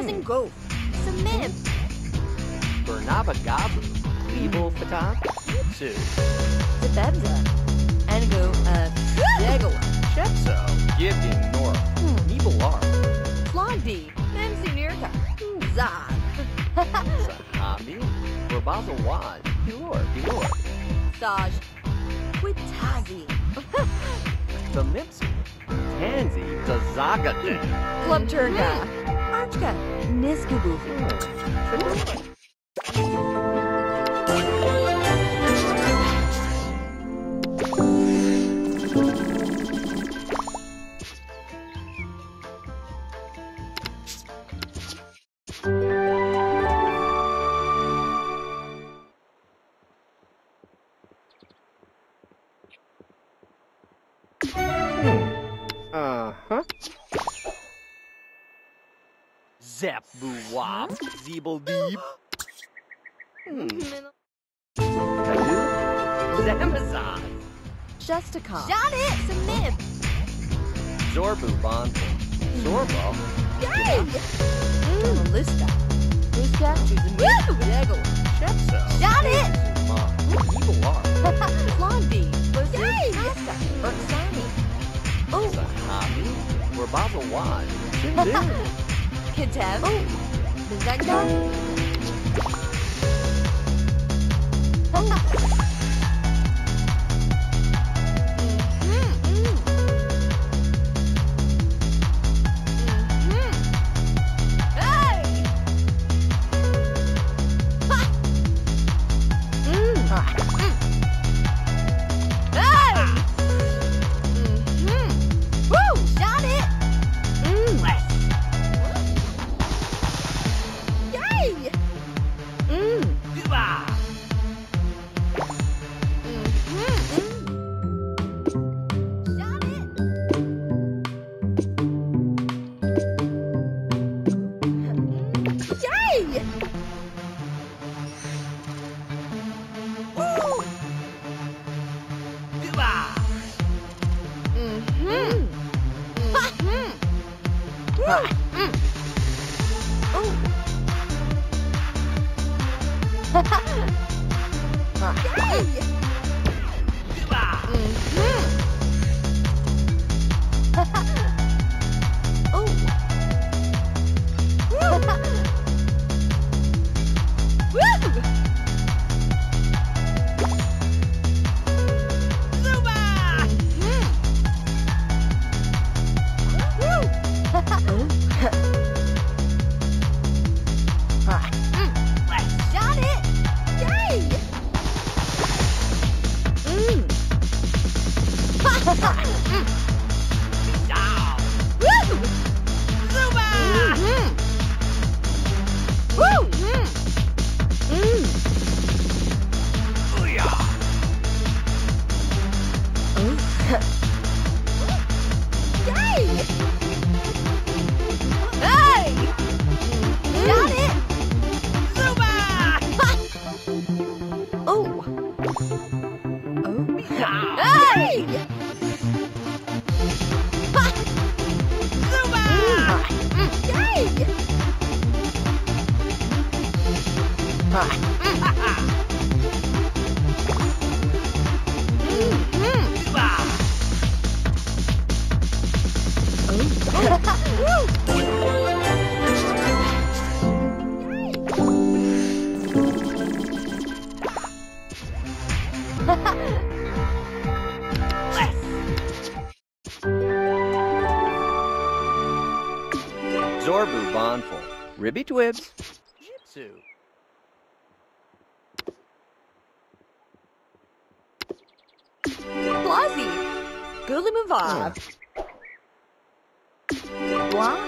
Pausing go. Samib. Bernabagabu. Evil Fatah. Yitsu. Zabebza. Ango. Uh. Dego. Shepso. Gifting North. Nibalar. Flogdi. Memsi Nirka. Zag. Sahabi. Rabazawad. Pilor. Pilor. Saj. Quitazi. The Mipsi. Tansy. Dazagate. Club Turga. Archka. Nisgabu. Zep Buwap. Zeeble Deep. Hmm. Canoe. Zamazon. Justica. Got it! Samib. Zorbu Bonfo. Zorbo. Yay! Lista. Lista. Woo! Dego. Shepso. Got it! Mom. Nibalar. Flogdi. Yay! Asta. Ursani. Oh. Sahabi. Rabazawad. Shindu. Kitev. Oh. Bizagda. Got Ribby Twibs. Jitsu. Blazi. Guli Mavav. Blah.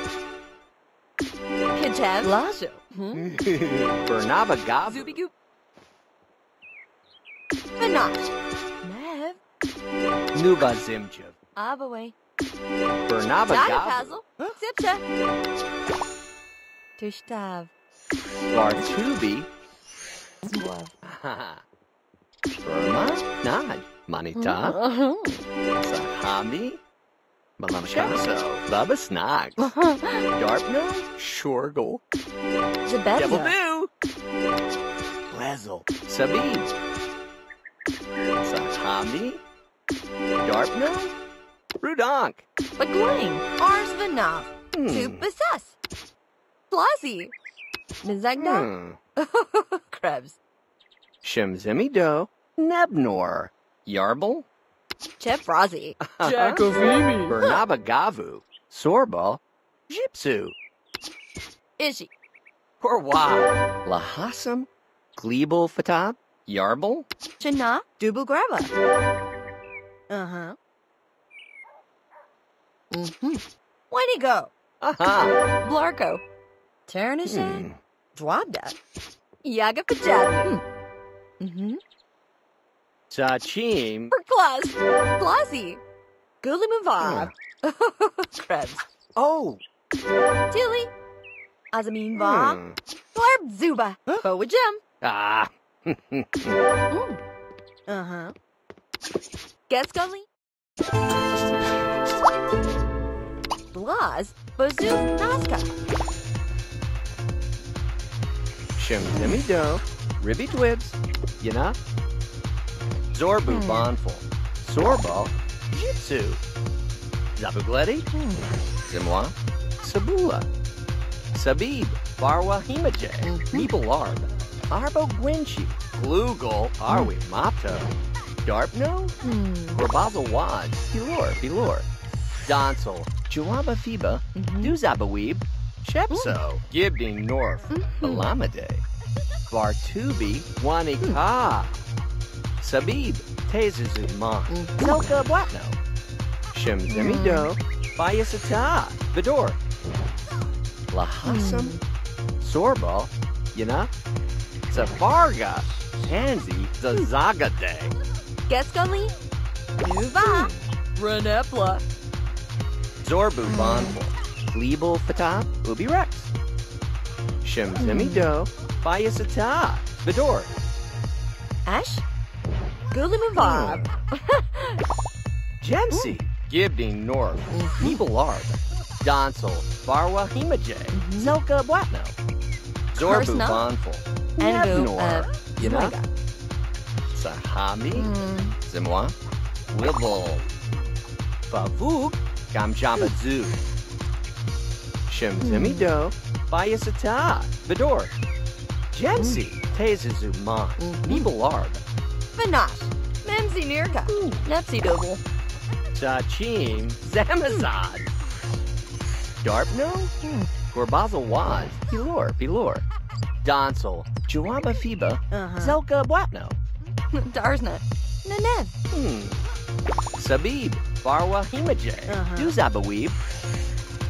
Kitev. Blazo. Hmm? Bernaba Gabu. Zubigoop. Fanat. Mev. Nuba Zimchev. Abaway. Bernaba Dada Gabu. Pazzle. Zipta. Tushtav. Bartubi. Burma. Naj. Manita. Uh-huh. Sahami. Shepso, Bubba Snog, Darpno, Shorgle, Devil Zebedna. Do, Lezel, Sabib, Satami, Darpno, Rudonk. Begling. Arsvanov. Hmm. Tupasas. Flossie. Mizagda. Hmm. Krebs. Shemzimi Do, Nebnor, Yarble, Chefrazi. Bernabagavu, Sorba, Gypsu, Ishi. Horwa, Lahasam, Glebel Fatab, Yarble, Chana. Dubugrava. Uh-huh. Mm-hmm. Where'd he go? Aha, Blarko. Ternisha. hmm. Dwabda. Yaga Pajadu. Mm-hmm. Sachim, For class. Flossie. Gulimuvar. Krebs. oh, Tilly. Azamin Vav. hmm. Blarb Zuba. Boa Jim. ah, Mm. Uh-huh. Guess Gully? Blaz. Bazoo Nazca. Shemzimi Do, Ribby Twibs, Yana, Zorbu Hmm. Bonful, Sorbal, Jitsu, Zabugleti, Zimwa, Sabula, Sabib, Barwa Himaje, Mhm. Nibelarb, Arbo Gwinchi, Glugel, Arwi Mopto, Darpno, Hmm. Gorbazel Wad, Bilor, Bilor, Donsel, Juwaba Fiba, Mhm. Duzabaweeb, Shepso, Gibding North, Mhm. Bartubi, hmm. Wanika, Sabib, Tezazuman, Mhm. Zelka Bwatno, Shemzemi mm-hmm. Do, Bayasata, Vidor, Lahasam, mm-hmm. Sorbal, Yana, Safarga, Tansy, Zazagade. Hmm. Guess Gully? Nuva. Hmm. Renepla. Zorbu Bonful, Glebel Fatah, Ubi Rex, Shemzemi Do, Bayasata, Vidor, Ash. Gulimuvar. Jensi, Gibding North, Nibelarb, Donsel, Barwa Himaje, Zelka Bwatno, Zorbu? Bonful, Ango. Nebnor, Uh. Yana, Sahami, Hmm. Zimwa, Wibble, Favuk, Gamjaba Zoo, Shemzimi Do, Bayasata, Vidor, Jensi, Tezazuman, Nibelarb, Vanash. Memsi Nirka. Nepsi Double. Sachim, Zamazad, Darpno, Gorbazel Waz, Pilor, Pilor, Donsel, Juwaba Fiba, Uh-huh. Zelka Bwatno, Darsna. Nenev. Hmm. Sabib, Barwa Himaje, Uh-huh.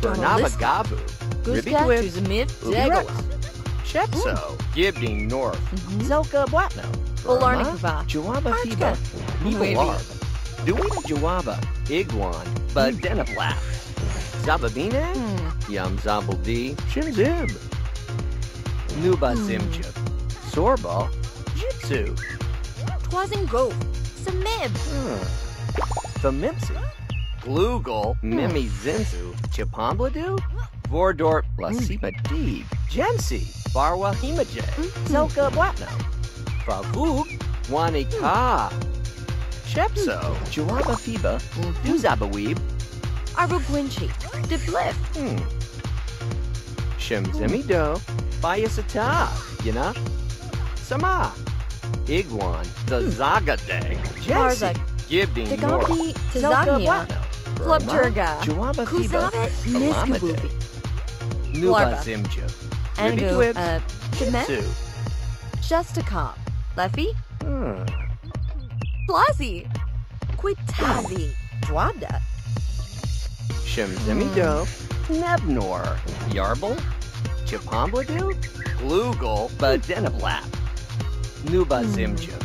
Duzabaweeb, Donald Bernaba Gavu, Ribby Guzka. Twib, Tuzamith. Ubi Degala. Rex, Shepso, Gibding North, Mhm. Zelka Bwatno, Olarnikova. Juwaba Fiba. Nibelarb, Duina Juwaba, Iguan, Badenablap, Zababine, Hmm. Yum Zabal D, Shimzib, Nuba Zimjib, Sorba, Jitsu, Twazin Grove. Samib. Famipsi, Glugel, hmm. Mimi Zinzu, Chipambladu, Vordor, Lasima hmm. Deeg, Jensi, Barwa Himaje, Zelka hmm. Blatno, Favuk, Wanika, Shepso, Juwaba Fiba, Duzabaweeb, Arbogwinchi. Deblif. hmm. Shemzemi Do, Bayasata, Yana, Sama, Iguan, Zazagade, Jensi, Barzak. Gibding North, Tegampi. Zelka Tazagnia. Bwatno, Flubturga. Juwaba Fiba, Kuzabit. Alamade, Niskabubi. Nuba Ango. Twib. Uh. Shemet. Justicop. Leffy. Hmm. Flossie. Quitazi. Dwabda. Shemzemi Do, Nebnor, Yarble, Chipambladu, Glugel, Badenablap, Nuba Zimja,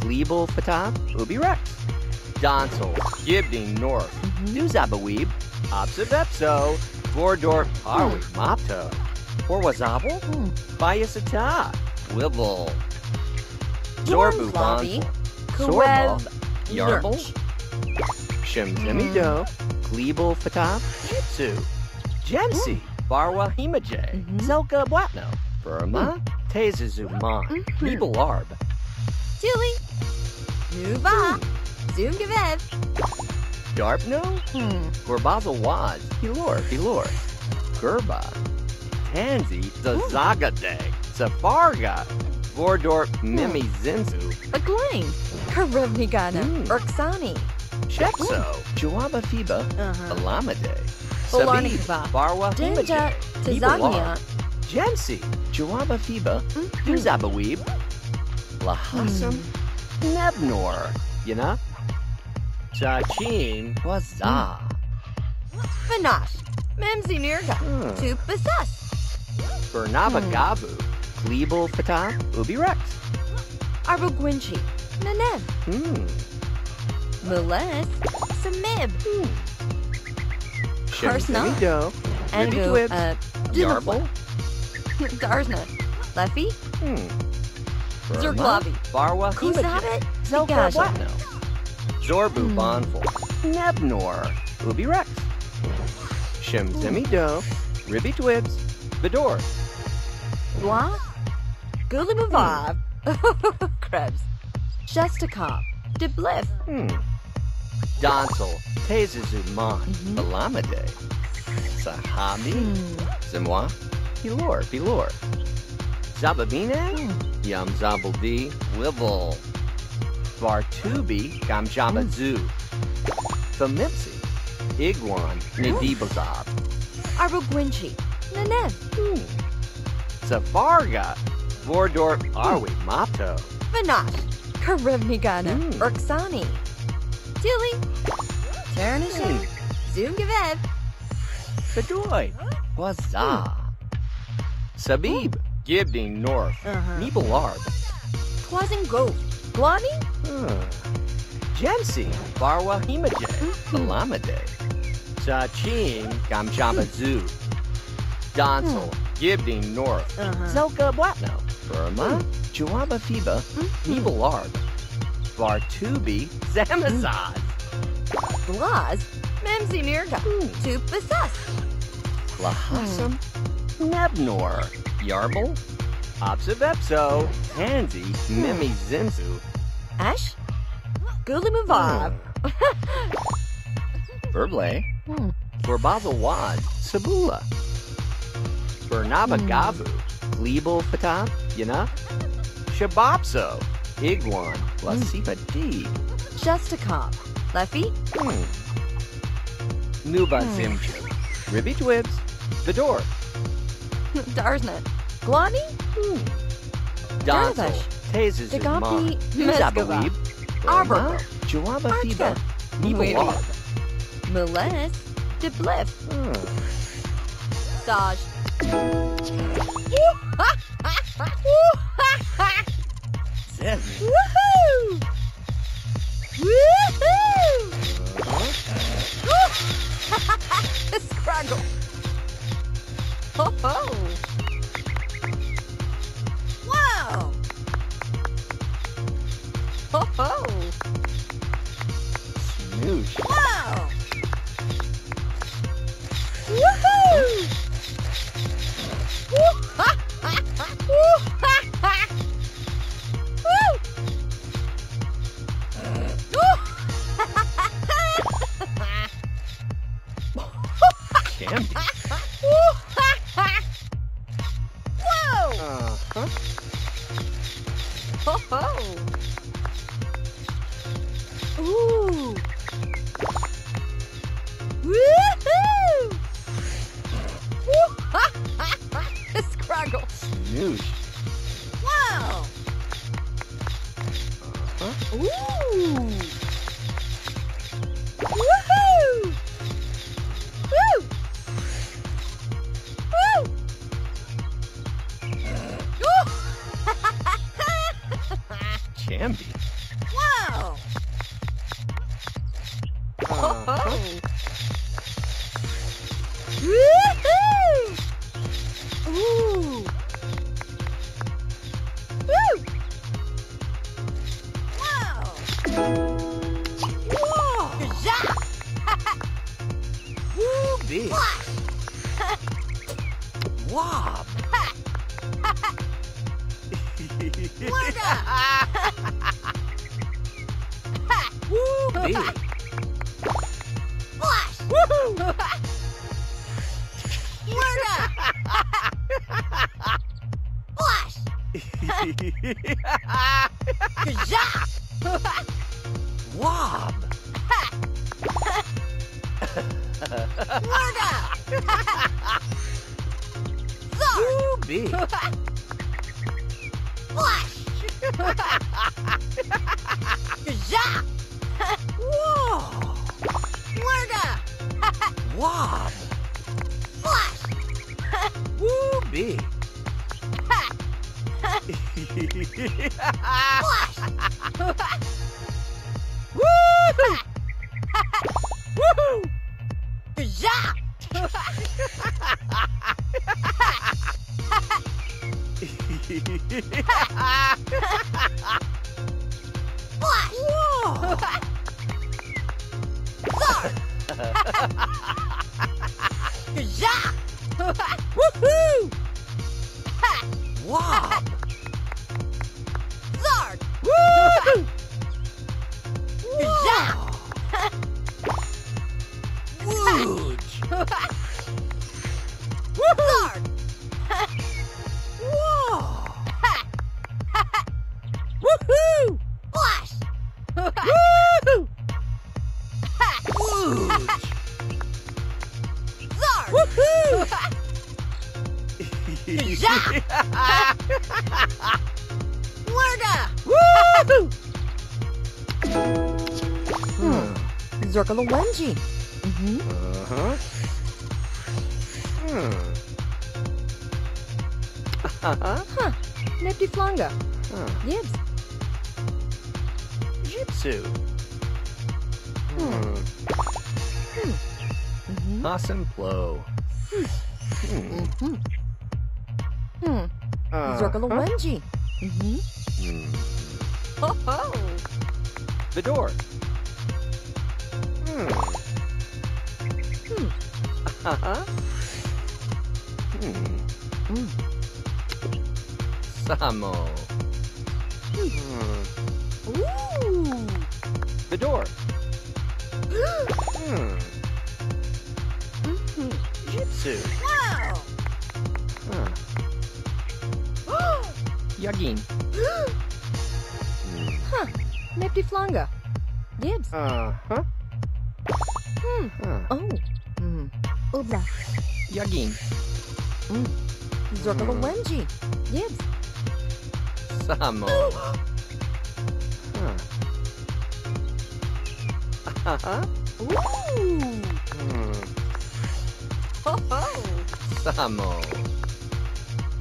Glebel Fatah, Ubi Rex, Donsel, Gibding North, Duzabaweeb, Obsibepso, Gordor, Arwi, Mopto, Horwazabal, Hmm. Bayasata, Wibble, Zorbu Lobby. Bonful, Sorbal, Kwev. Yarble, Lurch. Shemzemi Do, Klebel Fatah, Yitsu, Gemsi, Barwa Himajay, Mhm. Zelka Bwatno, Burma, Tezazuman, Mhm. Arb, Julie. Nuva. Zoom Gavev. Darpno, Hmm. Gorbazel Waz, Hilor, Hilor, Gerba, Tanzi, Zazagade, Safarga, Vordorp, Mimi Zinzu, Aglain. Karivnigana. Hmm. Urksani. Shepso, Juaba Fiba, Uh-huh. Alamade, Sabib, Barwa Dinja. Himajay, Nebel Arb, Tazagnia. Gemsi, Juaba Fiba, Mhm. Yuzabaweeb, Lahasam, Nebnor, you know? Chachim, Waza. Vanash. Memzi Nirga. Hmm. Tup Basas. Bernaba Gavu, Klebel Fatah, Ubi Rex. Arbogwinchi. Nanev. Hmm. Mules. Samib. Karsna. Angu. Uh. Yarble. Darsna. Leffy. Hmm. Zerglavi. Barwa Kuzabit. Zelka. Zorbu Hmm. Bonful. Nebnor. Ubi Rex. Shemsemido, Ribby Twibs, Vidor. Blah. Gulimuvav. Krebs. Shestakov. Debliff. Hmm. Donsel, Tezazuman, Mhm. Alamade, Sahami, Hmm. Zimwa, Pilor, Pilor, Zababine, Yum Zabaldi, Wivel, Vartubi, Gamjabazu, mm. Famipsi, Iguan, Nadibazab, mm. Arbogwinchi. Nanev. hmm. Safarga, Vordorp, mm. Arwi, Mato, Vanash. Karivnigana. Urksani. Julie. Ternishin. Zoom Gavev. Bedoy, Waza, Sabib, Gibding North, Uh-huh. Nibelarb, Twazin Go. Glani. Hmm. Gemsi, Barwa Himajay, mm-hmm. Alamade, Chachim, Gamjabazu, mm-hmm. Donsel, hmm. Gibding North, Uh-huh. Zelka Blatno, Burma, hmm. Juaba Fiba, mm-hmm. Nibelarb, Vartubi, Zamazad, Glaz. Memzi Nirga. Hmm. Tup Basas. Lahasam, Nebnor, Yarble, Obsivepso, Tansy, hmm. Mimi Zinzu, Ash. Gulimuvav. Verble, Hmm. Gorbazel hmm. Wad, Sabula, Bernaba hmm. Gavu, Glebel Fatah, Yana, Shabapso, Iguan, Lasipa D, Shestakov. Leffy. hmm. Nuba Zimchu, Ribby Twibs, Vidor, Darsna. Glani. hmm. Darvish. Tezes Dagampi Zabawib, Arbor. Juaba Fiba, Mules. Debliff. hmm. Dodge. Zim, Woohoo! Woohoo! Scraggle. Ho ho. Wow! Ho ho. Snoosh, Wow! Woohoo! Woo! Ha! Ha! Ha! Woo! Ha! Ha! Woo! Candy, Ho Zirkle Wenji. Mm-hmm. Uh-huh. Hmm. Uh-huh. Huh. Nepti Flanga. Huh. Yibs. Jitsu. Hmm. Mm-hmm. Awesome Plo. Hmm. Mm-hmm. Hmm. Uh, Zirkle huh? Wenji. Mm-hmm. Hmm. Ho ho. The door. Hmm. Hmm. Uh-huh. Hmm. Mm. Samo. Hmm. Ooh. The door. Hmm. Jitsu. Wow. Huh. Yagin. Hmm. huh. Nepti Flanga. Yibs. Uh-huh. Hmm. Oh. Hmm. Ubla. Yagin. Zirkle Hmm. Wenji. Yibs. Samo. Huh. Uh-huh. Ooh. Hmm. Ho ho. Samo.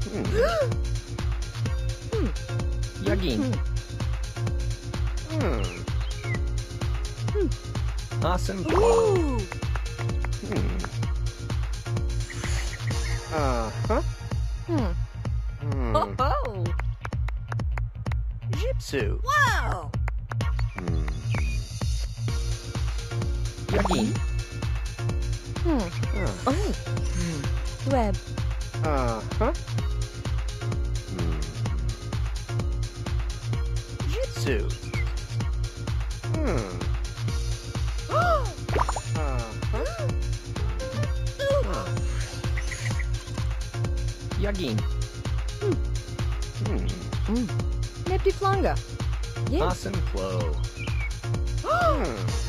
Hmm. Hmm. Yagin. Hmm. Awesome. Ooh. Hmm. Uh-huh. Hmm. Hmm. Ho ho. Jitsu. Wow. Hmm. Yagin. Hmm. Huh. Oh. Hmm. Web. Uh-huh. Hmm. Jitsu. Yes. Awesome flow. Hmm.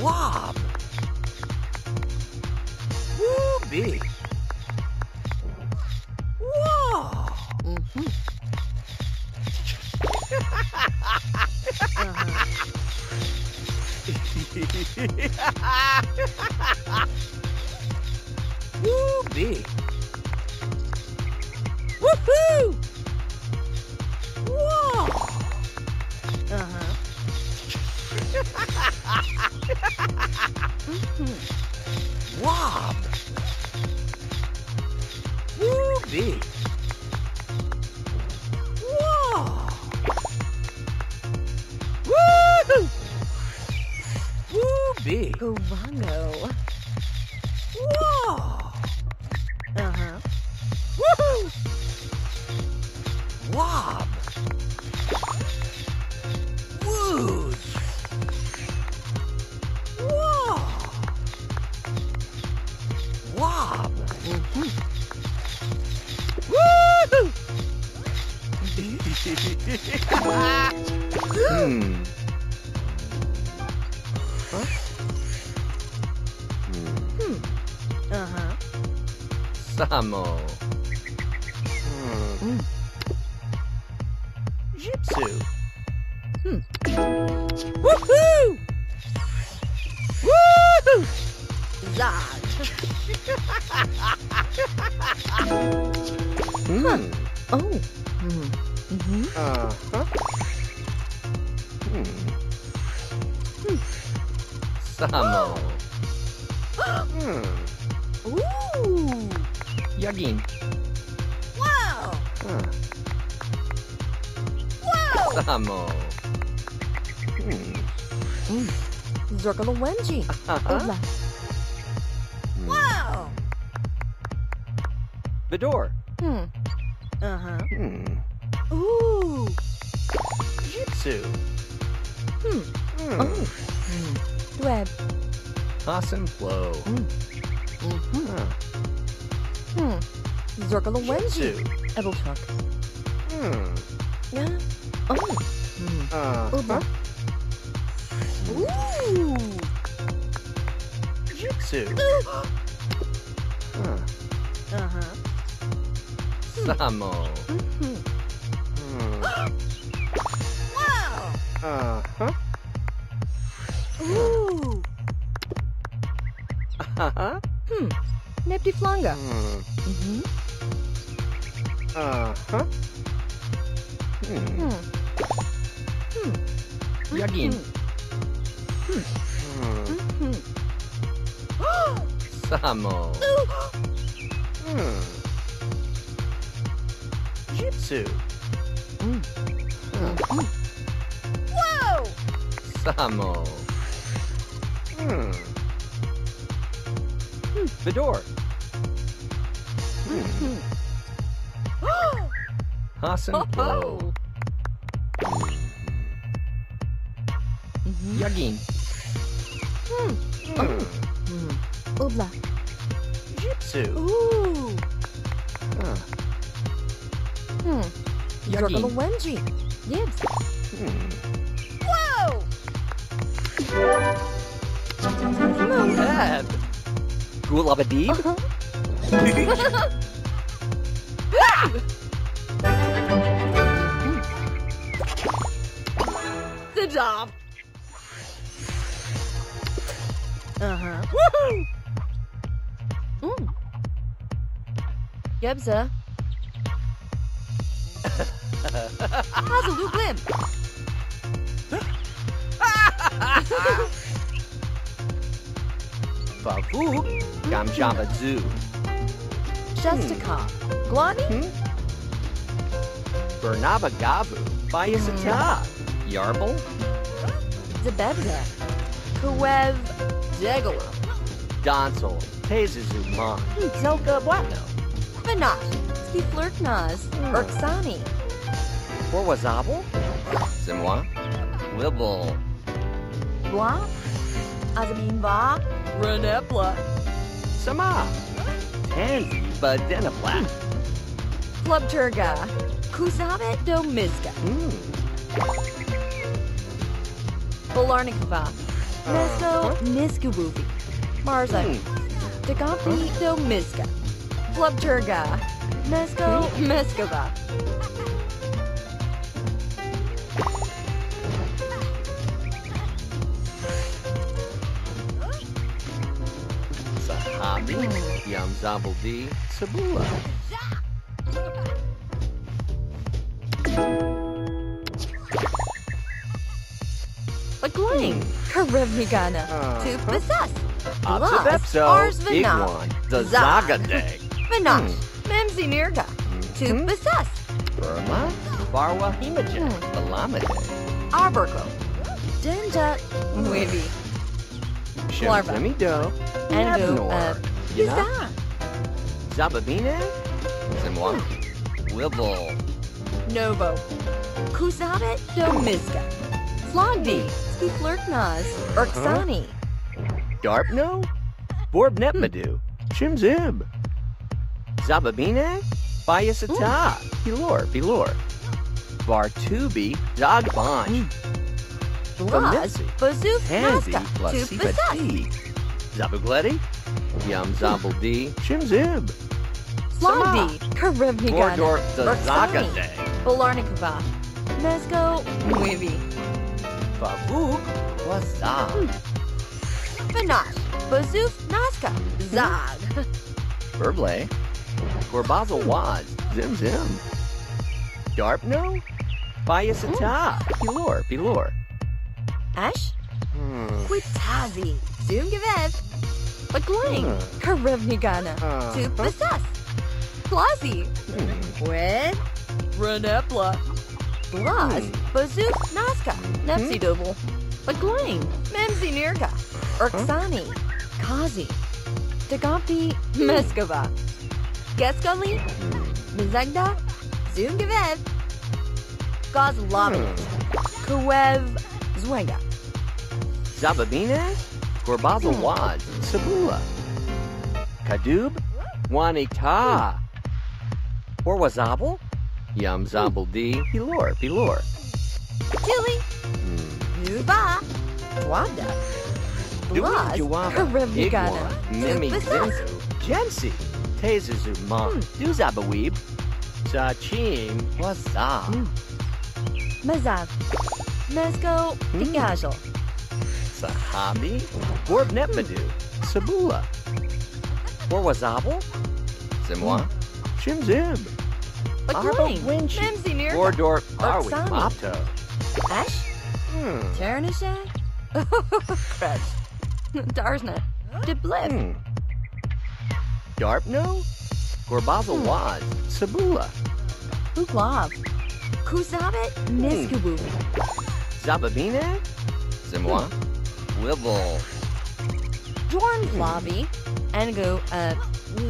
Wob. Woo, big. Samo. Uh-huh. Ola. Wow! Vidor. Hmm. Uh-huh. Hmm. Ooh. Jitsu. Hmm. Hmm. Oh. Hmm. Dweb. Awesome flow. Mm-hmm. Huh. Hmm. Zirkle Wenji. Jitsu. Edeltruck. Hmm. Yeah. Oh. Hmm. Uh-huh. Ooh. Jitsu. Huh. Uh-huh. Samo. Mm-hmm. Hmm. Wow! Uh-huh. Ooh. Uh-huh. Hmm. Neptiflanga. Hmm. Mm-hmm. Uh-huh. Hmm. Hmm. Hmm. Yagin. Hmm. Hmm. Samo. Hmm. Jitsu. Mm. Huh. Whoa! Samo. Hmm. Vidor. Hmm. Mm-hmm. Hassan Flow. Mm-hmm. Yagin. Hmm. Hmm. Hmm. Obla. Jitsu. Ooh. Huh. Hmm. Yagi. Wenji. Yibs. Hmm. Whoa! Ed. Gulabadib. Uh-huh. Yebza. How's a Luke Lim? Favuk. Gamjambazu. Shestika. Guani? Hmm? Bernabagabu. Bayasata. Yarble. Zebebza. Kawev. Degala. Donsel. Tezuzuman. Zelka Blatno. Vanash. Skiflurknaz. Hmm. Urksani. Warwazabel. C'est moi. Wibble. Blah. Azabimba. Renepla. Sama. Tansy Badenaplat. Flubturga. Kuzabet do Mizga. Hmm. Bolarnikova. Mesto Miskawubi. Marza. Hmm. Dagapi do Mizga. Flubturga. Mesko hmm? Meskova. Sahami, Yamzabal Sabula. Bagling, Karevnigana, Tupasas, Lux, Arsvana, Zagadeg. Ars Vina. Igwan, the Zag. Zagade. Vinash. Memsi Nirga. To Mhm. possess. Burma, Barwa Himaja, Hmm. Lamade. Arberko. Denja. Wavy. Larva. Shemimido, Endo. Uh, Giza. Zababine, Simwa, Wibble, Novo. Kuzabet Domiska. Flogdi. Skiflurknaz. Urksani. Darpno, Borb Nepmadu, Chimzib, Zababine, Bayasata, Bilor, Bilor, Vartubi, Dogbanj, Blaz. Bamisi, Bazoof Nazca. To Zabugleti, Yum hmm. Zobble D, Chimzib, Flogdi. Karevnigana. Gordor, the Urksani. Zagade, Bolarnikova. Mezco. Wavy. Favuk, Wazab, Vinash. Hmm. Bazoof Nazca. Hmm. Zag. Burble, Gorbazel Waz, Zim Zim, Darpno, Bayasata, Bilor, Bilor. Ash. Hmm. Quitazi. Zoom Gavev. Bagling. Hmm. Karevnigana. To possess. Plazi. Hmm. Wed. Renepla. Blaz. Bazoof Nazca. Nepsi Double. Bagling. Memsi Nirga. Urksani. Kazi. Dagampi. Meskova. Geskali. Mizagda. Zoom Gavev. Gozlavi. Kuev. Zwenga. Zababine, Gorbazel Hmm. Sabula, Kadub, Wanita, Orwazabal, Yum Zobble D, Bilor, Bilor. Tilly. Hmm. Yuba. Wanda. Blaz. Igwa, Mimi. Zinzu, Jensi, Tezuzu Ma, Hmm. Duzabaweeb, Sachim, Wazab, Hmm. Mazav. Mezco. Hmm. Degajal. Sahabi, Gorb Nepmadu, Sabula, Orwazabal, Simwa, Shimzib, Bagling. Winchi, Memsi Nirga. Ordor, Arwi. Mopto. Ash. Hmm. Ternisha. Crutch. Darsna. Deblip. Hmm. Darpno, Gorbazel Hmm. Waz, Sabula, Buglav. Kuzabet. Hmm. Niskubu. Zababine, Simwa, Wibble, Jorn Flavi. Engo. Uh.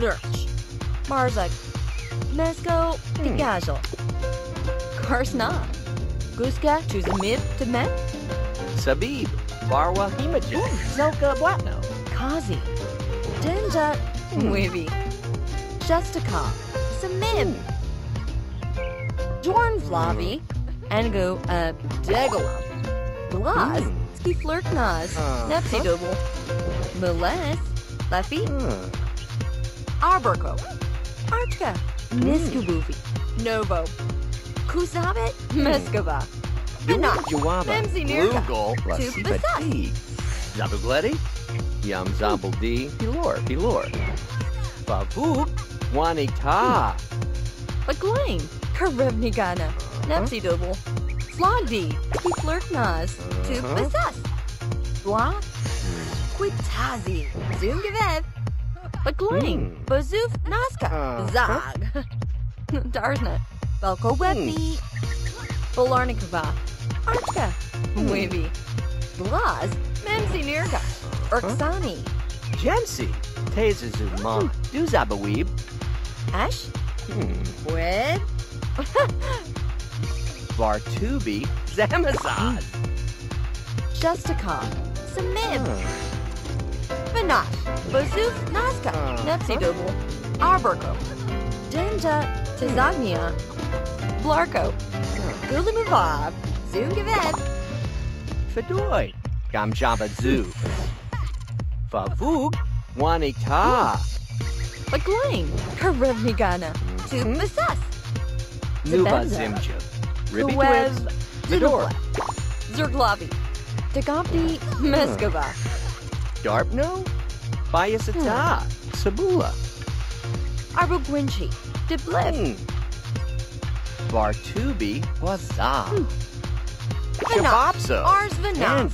Lurch. Marzak. Hmm. Degajal. Karsna. Guska. Chuzamib. Temet. Sabib, Barwa Himaja, Zelka Blatno. Kazi. Dinja. Hmm. Wavy. Justica. Samib. Jorn Flavi. Engo. Uh. Degalov. Glaz. Hmm. Ski Flirknaz. Uh-huh. Nepsi Double. Meles. Leffy. Hmm. Arberko. Archka. Niskabuvi. Novo. Kuzabet. Meskova. Juwaba, Memsi. Lugal, To Zabugleti, Yum Zobble D, Bilor, Bilor. Favuk, Wanita, Bagling. Karevnigana. Nepsi Double. Flogdi. Ski Flirknaz. To Uh-huh. possess. Blah. Quitazi. Zoom Gavev. Hmm. Bazoof Nazca. Uh-huh. Zag. Darsna. Belko Webby. Bolarnikova. Archka. Hmm. Wavy. Blaz. Memsi Nirga. Urksani. Jensi, Tezuzu Ma, Duzabaweeb, Ash. hmm. Wed. Bartubi. Zamazaz. Justica. Samib. Hmm. Vinash. Bazoof Nazca. Uh-huh. Nepsi Double. Arberko. Denja. Tizagnia. Blarko. Gulimuvav. Zoom Gavev. Fedoy, Gamjaba Zoo. Favuk, Wanita, Bagling. Karevnigana. Possess. Nuba Zabenza. Zimja, Kuev. Zerglavi. Dagopti. Meskova. Darpno, Bayasata, Sabula, Arbogwinchi. De Bliff. Hmm. Bartubi Waza. Hmm. Vana. Shabopso. Ars Vana.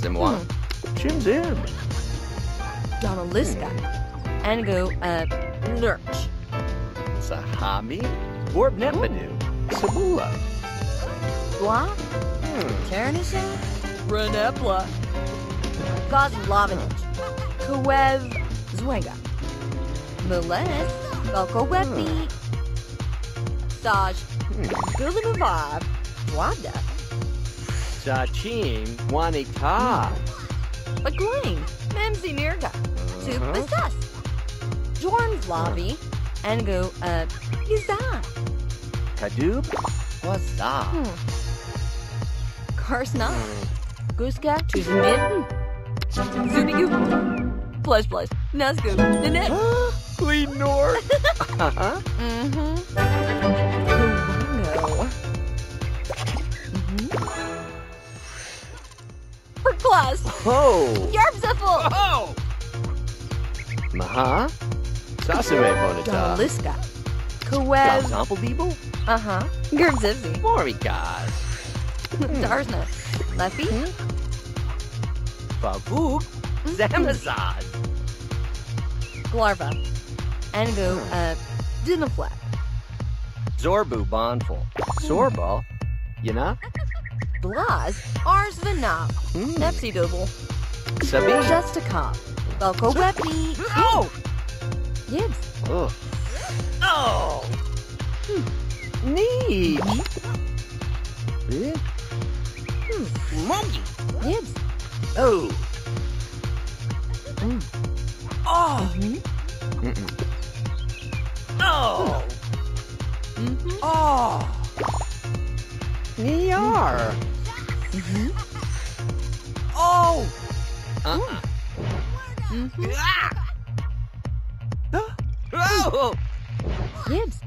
Tansy Zazagade. Burble. Simwa. Chimzim. Donaliska. Ango, uh, Lurch. Sahami. Borb Nepadu. Sabula. Blah. Hmm. Ternisha. Renepla. Goslovinich. Kwev. Zwenga. Milet. Velko Wepi. Saj. Hmm. Gulimavar. Dwada. Sachim Wanita. Bagling. Memsi Nirga. Soup Uh-huh. Basas. Jorn Flavi. Ango, uh, Yizan. Kadub Waza. Hmm. Karsna. Guska. Tuzmitten. Zubigu. Plus plus. Nazgu. Nanette. Clean North. uh-huh. Mm-hmm. Kuwango. For class. Oh. Yarbziful. Oh. Maha. Sasame Bonita. Donaliska. Kwev. Bible. Uh-huh. Gerbzivzi. Morikas. Darsna. Leffy. Favuk. Zamazaz. Glarva. Ango, uh, Dinaflat. Zorbu Bonful. Sorbal. You know? Blaz. Ars Vanaf. Hmm. Nepsi Double. Sabi. Justicop. Velko Wepi. Oh. Yibs. Oh. Oh. Neat. Eh? Monkey. Yibs. Oh. Mm. Oh. Mm-hmm. Mm-mm. Oh. Mm-hmm. Oh. Niar. Mm-hmm. Oh. Uh-uh. Mm-hmm. Ah. Oh. Yibs.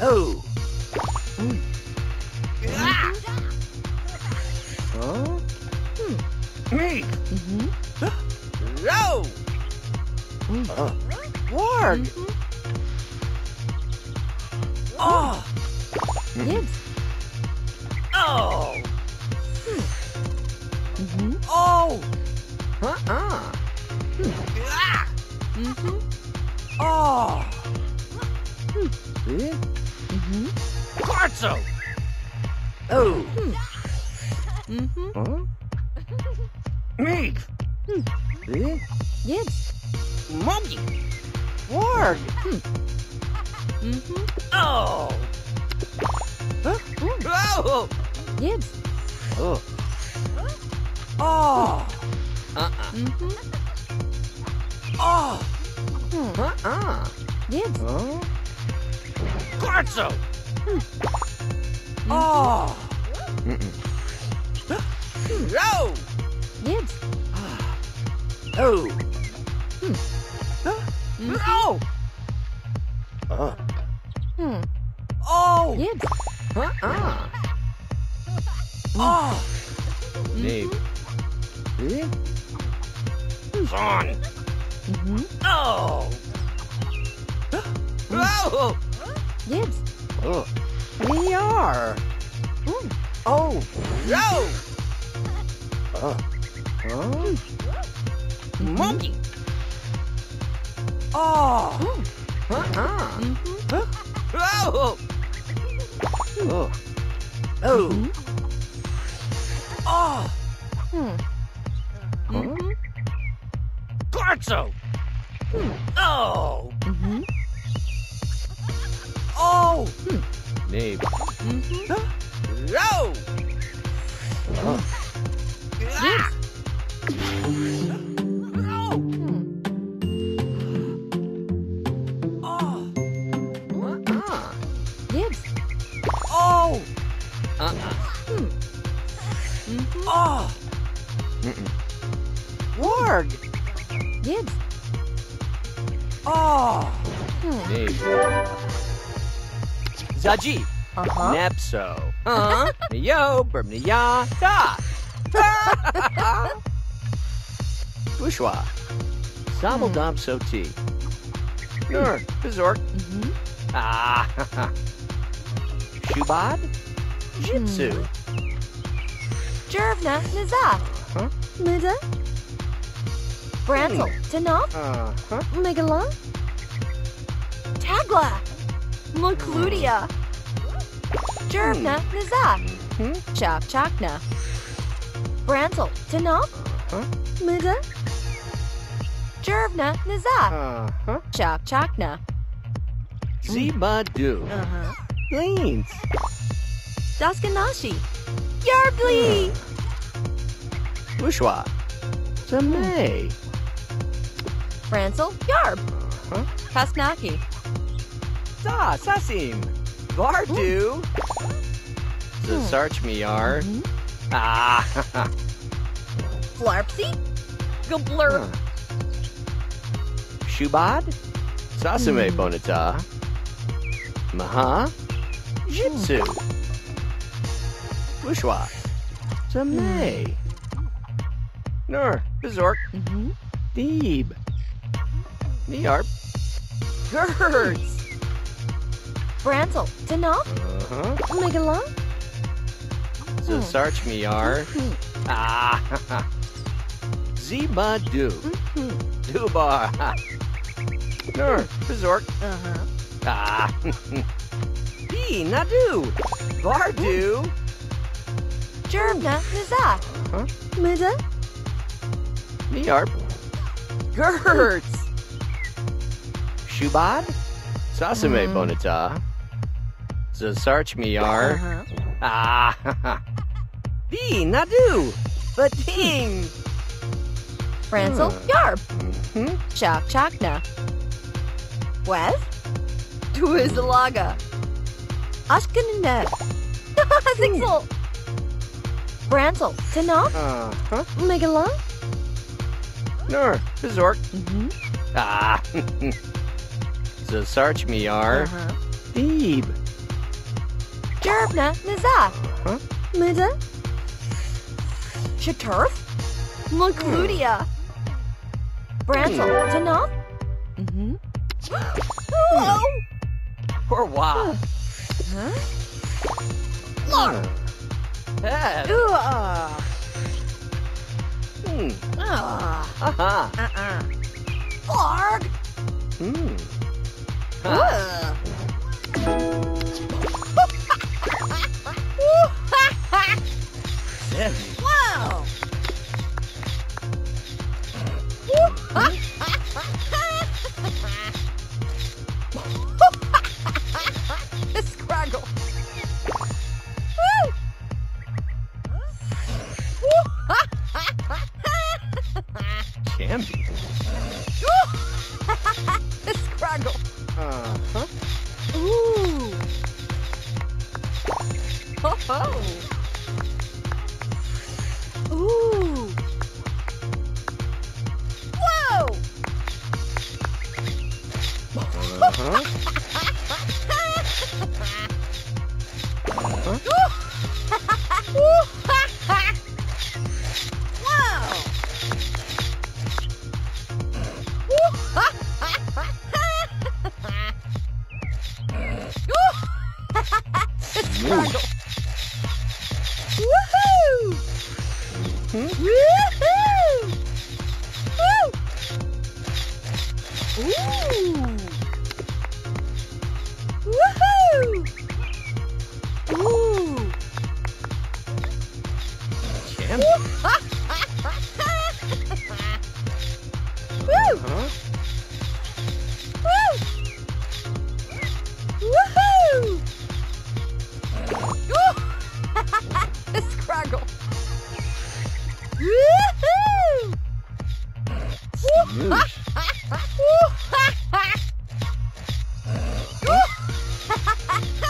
Oh. Warg. Yibs. Oh. Hmm. Zaji. Uh-huh. Nepso. Huh? Yo, Bermnia. Ta. Bushwa. Zobbledom so tea. Nur, Bizork. Mhm. Ah, Shubad? Jitsu. Jervna Naza. Huh? Mida? Branzel Tanop. Uh-huh. Megala? Tagla. Mocludia. Jervna Naza. Hmm? Chok Chokna. Branzel Tanop. Mida? Jervna Naza. Uh-huh. Chok Chokna. Zibadu. Uh-huh. Leans. Daskanashi. Yarbly. Bushwa. Zamay. Branzel Yarb. Huh? Pasnaki. Sa, Sasim. Vardu. Zasarch Miyar. Mhm. Ah, Flarpsy. Gablurp. Huh. Shubad? Sasume Hmm. Bonita. Maha? Jitsu. Bushwa. Zamay. Nur, Bizork, Mhm. Deeb. Niarp. Gerds. Branzel Tanop. Uh-huh. Megala? Zasarch Miyar. Mhm. Ah, Zibadu. Mhm. Dubar. Nur, Bizork. Uh-huh. Ah. B, Nadu. Vardu. Jervna Naza. Mida? Niarp. Gerds. Shubad? Sasume Hmm. Bonita. Zasarch Miyar. Uh-huh. Ah. B, Nadu. Bating. Branzel Hmm. Yarb. Hmm? Chok Chokna. Wes? Tuizalaga. Ashkanet. Zixel. Branzel Tanop. Uh-huh. Megala? Nur, Bizork. Mhm. Ah. Zasarch Miyar. Uh-huh. Deeb. Jervna Naza. Huh? Mida? Shaturf. Mocludia. Branzel Tanop. Mhm. Oh. Or wah. Huh? Lark. Head. Ooh. Uh. Hmm. Uh. Aha. Uh-uh. Lark. Hmm. Ugh. Ho Smoosh.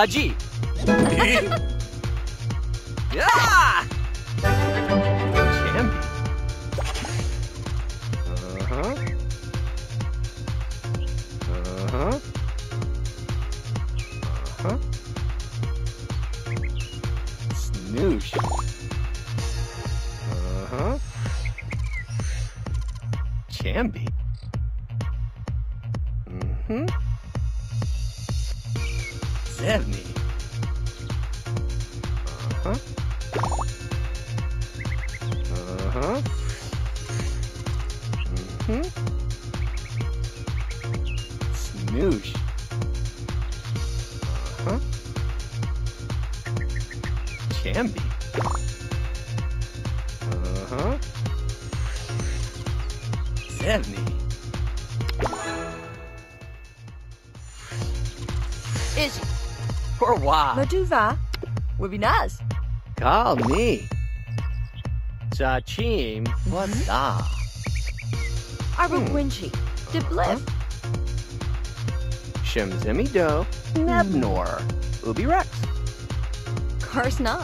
चाची Izzy. Or why? Maduva? Webinaz. Call me. Zachim, what's mm-hmm. up? Arbogwinchi. Hmm. Debliff. Shemzemi Do, mm-hmm. Nebnor, Ubi Rex. Karsna.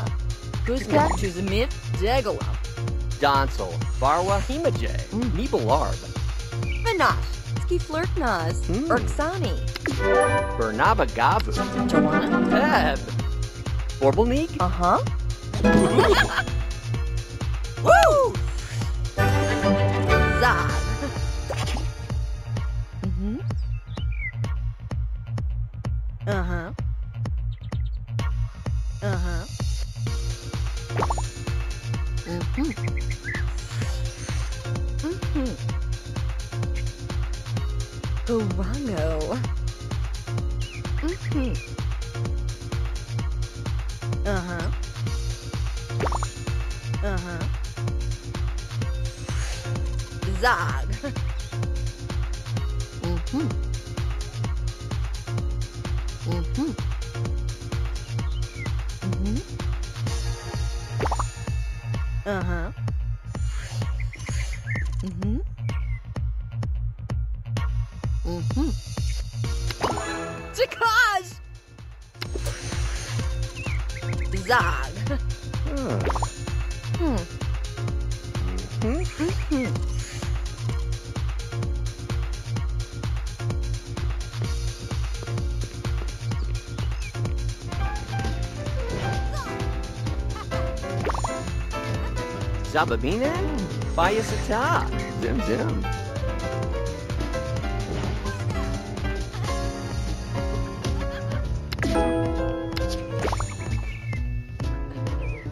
Guzgat mm-hmm. Chuzamith Degala. Donsel, Barwa Himaje, mm. Nibelarb, Vanash. Ski Flirtnaz. Hmm. Urksani. Bernaba Gabu, Joanna. Eb, Borbelneek, Uh-huh. Woo! Zag. Zababine, Bayasata, Zim Zim.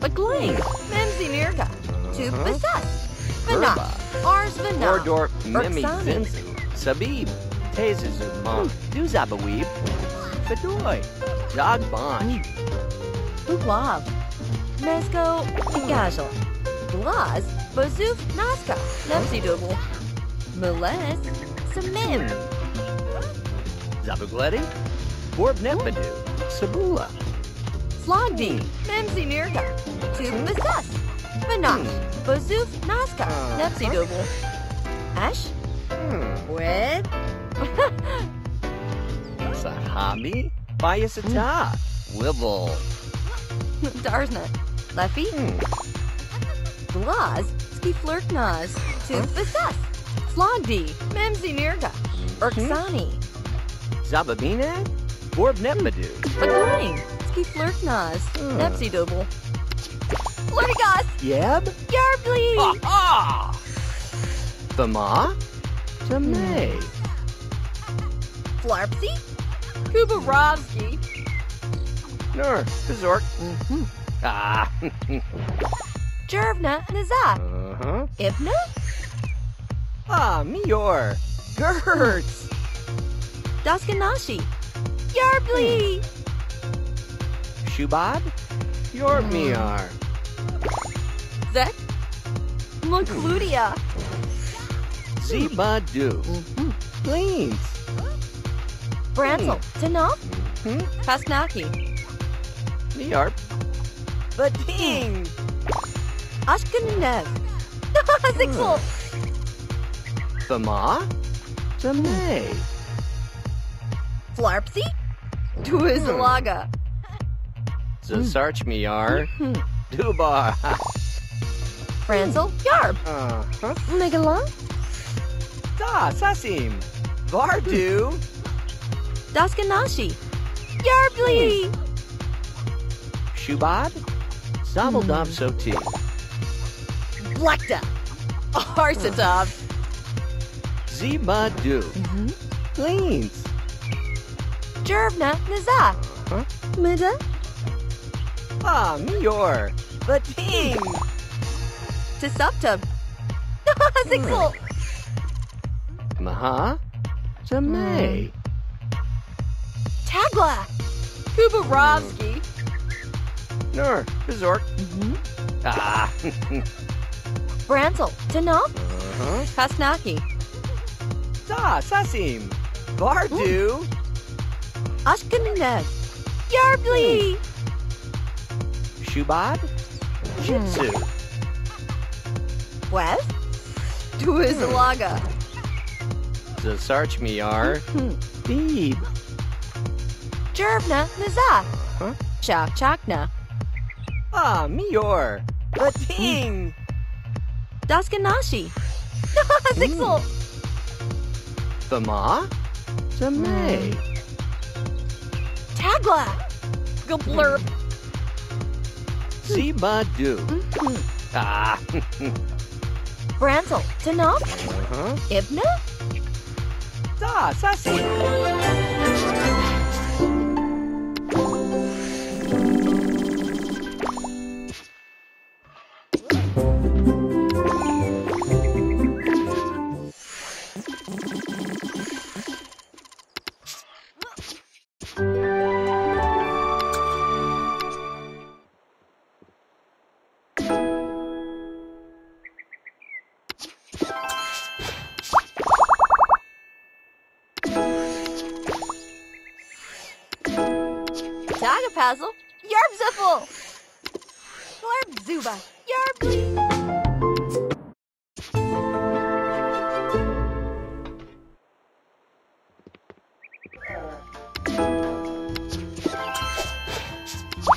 Bagling. Memzi Nirga. Tu Uh-huh. Basas. Vanat. Ars Vanat. Ordor, Mimi Urksani. Zinzu, Sabib, Tezizu, Mom, Duzabaweeb, Fedoy, Zog Bonch, Uplav. Mezco. Igajal. Glaz. Bazoof Nazca. Nemzi Double. Meles. Samim. Zabugledi, Borb Nepadu, Sabula, Slogdi. Memzi Nirga. Tu Basas. Vanat. Bazoof Nazca. Nemzi Double. Ash. hmm, Web. Sahami, Bayasata, Wibble, Darsna. Leffy. Hmm, Glaz. Ski Flirt Naz. Tu Basas. Slogdi. Memzi Nirga. Urksani. Zababine, Borb Nepmadu. Bagling. Ski Flirt Naz. Hmm. Nepsi Double. Flirtigas! Yeb? Yarbly! Ah! Thama? Tamay. Flarpsy? Kubarovsky? Nur. Bizork. Mhm. Ah. Jervna Naza? uh-huh. Ibna? Ah, Mior. Gertz. Daskanashi? Yarbly! Shubad? Your Hmm. Miar. Zek? Mocludia? Zibadu. Mhm. Leans. Bransel? Tanov? Hmm? Pasnaki? Miarp. Bating. Ashkenev? Zixel? Thama? Tamay. Flarpsy? Tuizalaga? Zasarch Miar. Mhm. Dubar. Bransel? Yarb? Uh-huh. Megalon? Da, Sasim. Vardu. Daskanashi? Yarbly! Shubad. Zabeldom Soti. Blekta? Arsatov? Zibadu. Mhm. Leans. Jervna Naza? Huh? Mida? Ah, Mior. Bating. Tisuptum? Zixel? Maha. Tamay. Tagla? Kubarovsky? Nur. Bizork. Mhm. Ah. Bransel? Tanov? uh-huh. Pasnaki? Da, Sasim. Vardu. Ashkenev? Yarbly! Shubad. Jitsu. Wes? Tuizalaga? Zasarch Miar. Mhm. Beeb. Jervna Naza? Huh? Chak Chakna? Ah, Mior. Bating. Daskanashi? Zixel? Thama. Tamay. Tagla? Gablurp? Zibadu. Mhm. Ah. Bransel? Tanov? uh-huh. Ibna? Da, Sasim. Tagapazzle? Yarbziffle! Glurb Zuba? Yarbly!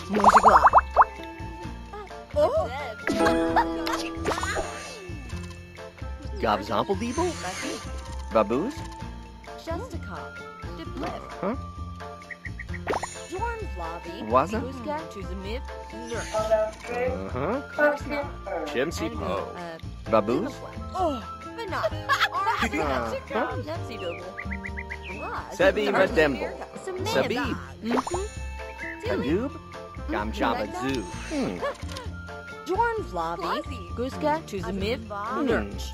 Muzikla. Oh! Gobzompeldeeble? Baboos? Not. Uh-huh. Nepsi Double. Sebi Redemble. Sabi. Mhm. Hadoob? Gamjabadzu. Hmm. Dornflavi. Guska. Tuzamib. Hmm. Nurch.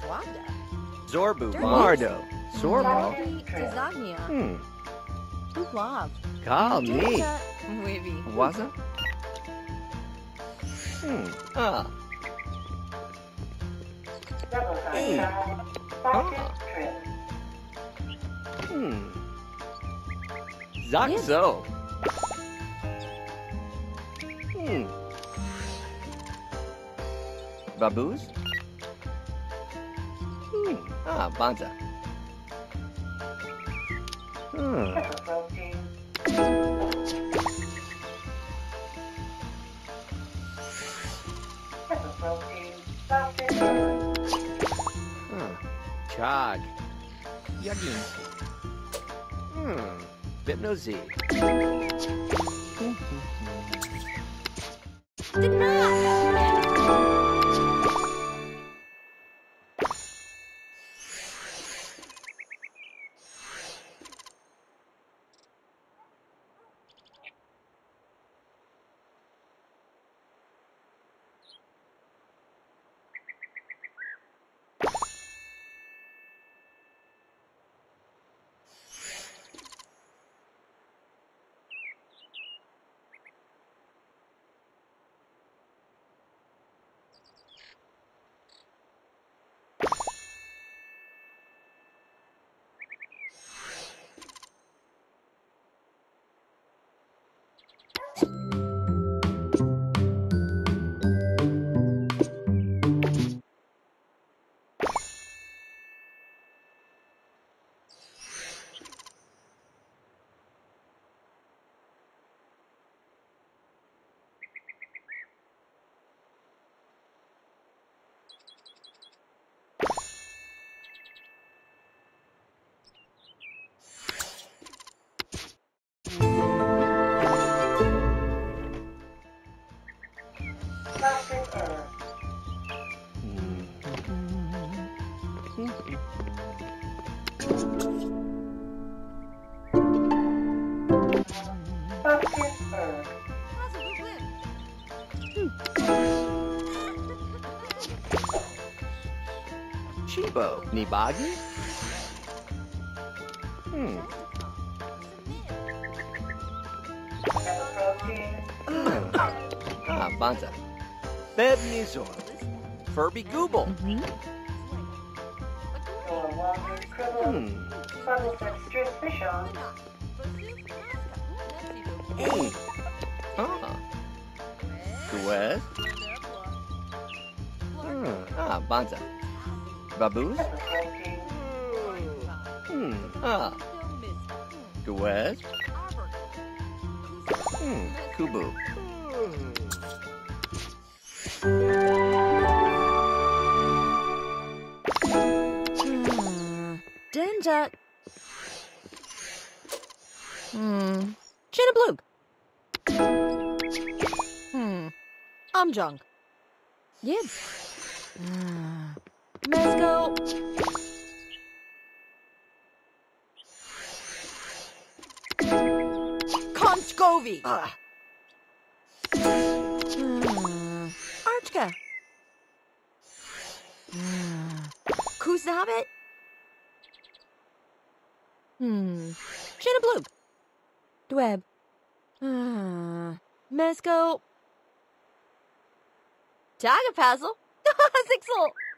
Zorbu. Mardo. Zorbo. Tazagnia. Hmm. Uplav. Call me. Wavy. Waza? Hmm. Ah. Hey. Ah. Hmm. Zaxo. Hmm. Baboos? Hmm. Ah, Banza. Hmm. Yugging. Hmm. Hypno Z. Chibo. Nibagi? Hmm. Ah, Banza. Beb Nizor. Furby Gooble. Mhm. Hmm. Hmm. Ah. Guez? Hmm. Ah, Banza. Baboos? Hmm. Ah. Guez? Hmm. Kubu. Hmm. Danger. Hmm. Chinablug. Hmm. Amjong. Yib. Ah. Mesco. Konskovy. Ah. Hmm. Archka. Hmm. Kuznabit. Hmm. Chinablug. Dweb. Hmm. Mesco. Tagapazzle. Zixel.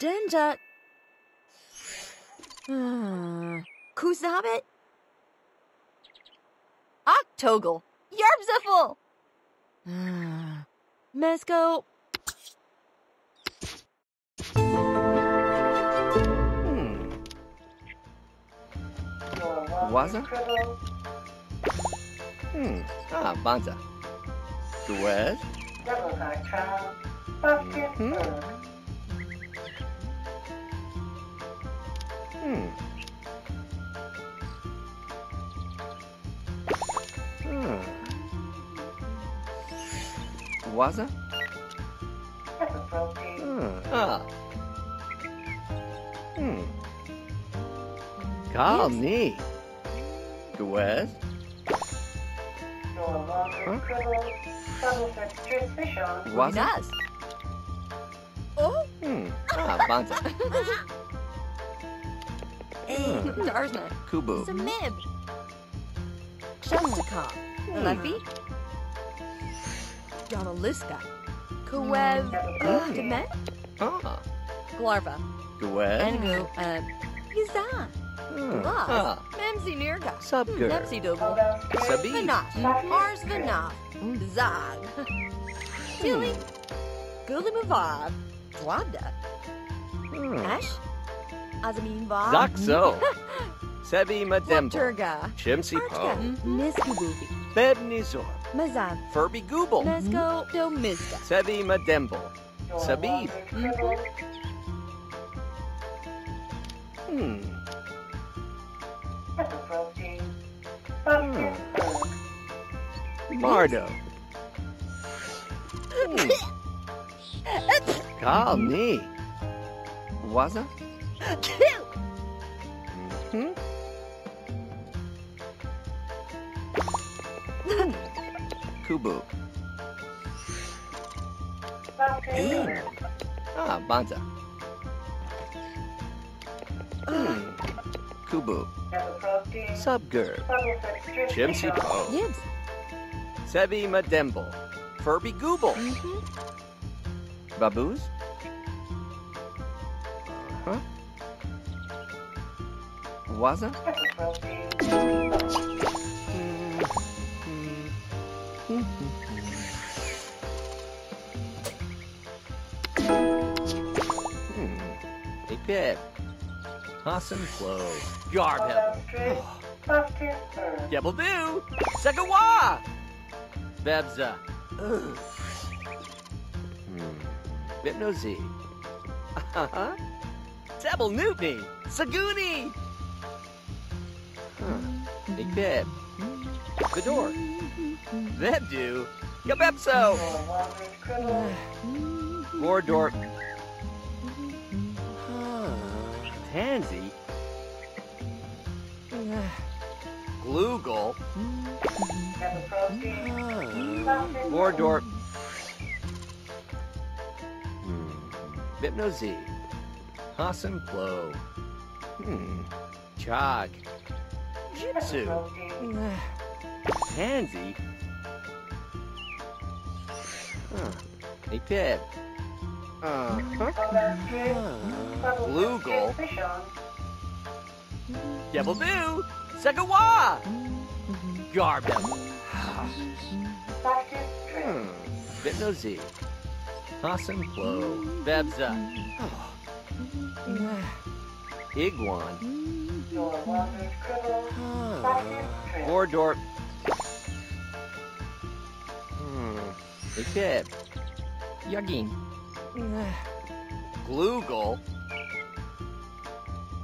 Denjut. Hmm. Kuznabit. Octogle. Yarbziffle. Hmm. Mesco. Hmm. Waza? Hmm. Ah, Banza. Guez? Hmm. Hmm. Waza? Hmm. Ah. Hmm. Me. Guez? Waza? Oh. Hmm. Ah, Banza. Hmm. Kubu. Samib. Shestakov. Leffy. Donaliska. Kuev. Hmm. Demet. Ah. Glarva. Guez? Engu. Uh. Yazan. Hmm. Ah. Memsi Nirga. Subgur. Nepsi Dougal. Sabi. Vanash. Ars Vanaf. Zag. Tilly. Gulimavav. Dwabda. Hmm. Ash. Azamin Vav. Zaxo. Sebi. Chimsy Po. Niskubuvi. Beb Nizor. Mazav. Furby Gooble. Mesco. Do Mizga. Sebi Madembo. Sabib. Hmm. Mardo. Hmm. Call me. Waza? Hmm? Kubu. Okay. Ah, Banza. Hmm. Kubu. Subgurb. Chimsy Po. Yibs. Sebi Madembo. Furby Gooble. Mm-hmm. Baboos? Huh? Waza? Hmm. Hey, Pip. Hassan Flo. Garbhebel. Gebel do. Sagawa. Bebza. Ugh. Hmm. Bipno Z. Uh-huh. Tebel Newtney. Saguni. Big Bib. Vidor. Vebdu. Gabepso. Gordorp. Tansy. Gloogle. Mordor. Hmm. Hypno Z. Hassan Plo. Hmm. Chog. Jitsu. Pansy. Huh. Hey, Pip. Uh, huh? Lugal. Devil Do. Sagawa. Garbem. Hmm. Hypno Z. Hassan Plo. Bebza. Iguan. Mordor. Hmm. Hey, Pip. Yagin. Gloogle.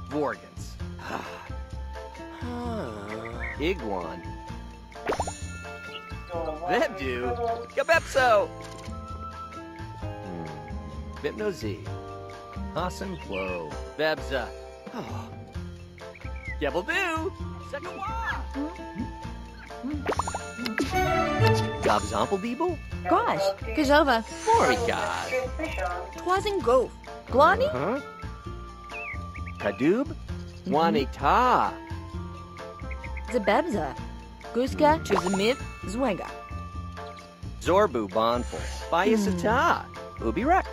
Vorgans. Iguan. Vebdu. Gabepso. Hmm. Hypno Z. Hassan. Bebza. Oh. Devil Do. Gobzomple Beeble. Gosh, Kajova, Morigod. Twazing Gove, Glani, Huh? Kadoob? Juanita. Zabebza, Guska, Chuzamith, Zwenga, Zorbu Bonful. Bayasata. Hmm. Ubi Rex.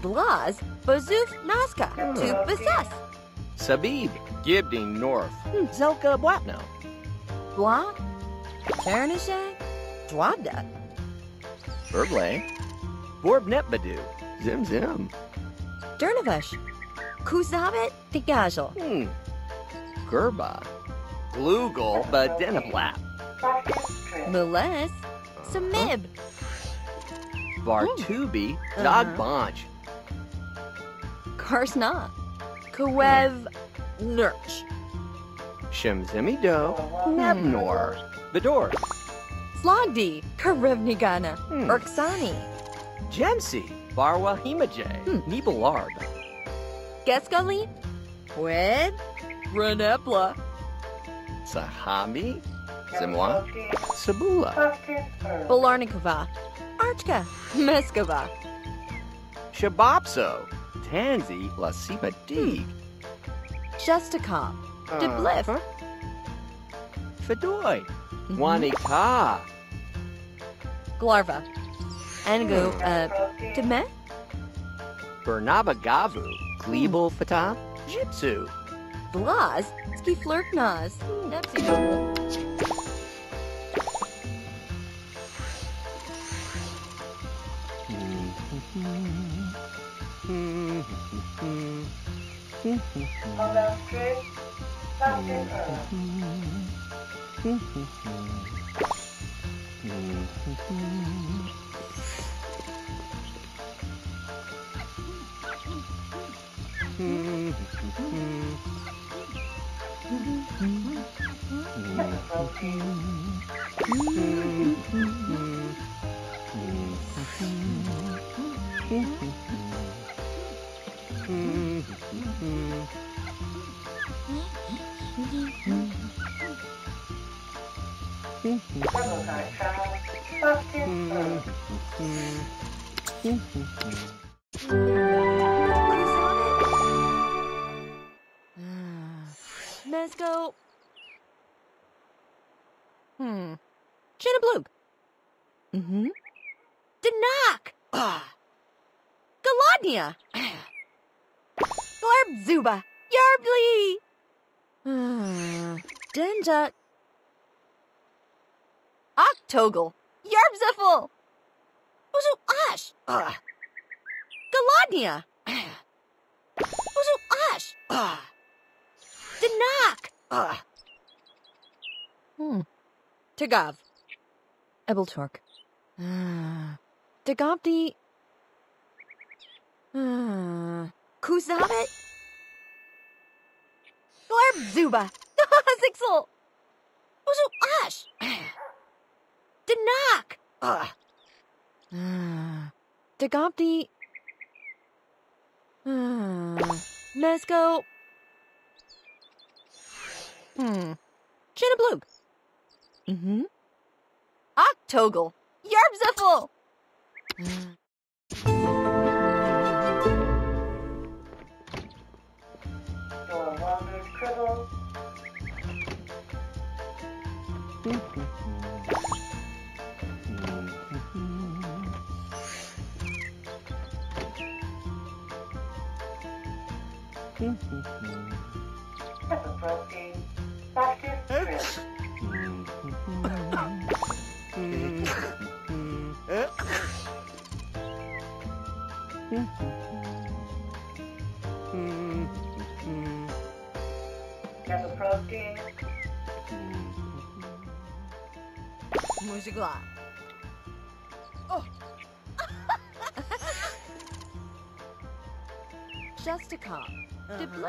Blaz, Bazoof, Nazca, hmm. Tube Basas, Sabib. Gibding North. Zelka Bwapno. Blah, Ternishag, Dwabda, Burble. Borb Netbadu. Zim Zim. Dernavesh, Kuzabit, Degajal, Hmm. Gerba. Gloogle Badenablap. Miles, Samib, Vartubi. Uh-huh. Dogbonch. Karsna, Kawev, Nurch, Shemzimido. Nebnor. Vidor. Slogdi, Karevnigana, Hmm. Urksani, Gemsi. Barwa Himaje. Hmm. Nibelarb. Geskali, Wed, Renepla, Sahami. Zimwa. Sabula. Balarnikova, Archka, Meskova, Shabopso. Tansy. Lasima Deeg. Justicom, Debliff, Uh, Fedoy. Mhm. Juanita. Glarva, Angu, uh, Deme, Bernabagavu. Glebel Fatah. Jitsu. Blaz, Skiflurknaz, Nepsi, Mm-hmm. Mesko. Hmm. Chinablug. Mm-hmm. Danak. Ah. Galadnia. Glarb Zuba. Yarbly. Hmm. Denja. Octogal. Yarbziffle. Ah. Galadnia. Uzu Ash. Ah. Danak. Ah. Hmm. Tagav. Ebeltork. Ah. Dagopti. Ah. Kuzabit. Glarb Zuba. Zixel. Uzu Ash. Danak. Ah. Ah. Dagopti. Ah. Mesko. Hmm. Chinablug. Mm-hmm. Octogal. Yarbziffle! Your wandered cribble. Reciprocity. Fascist trip.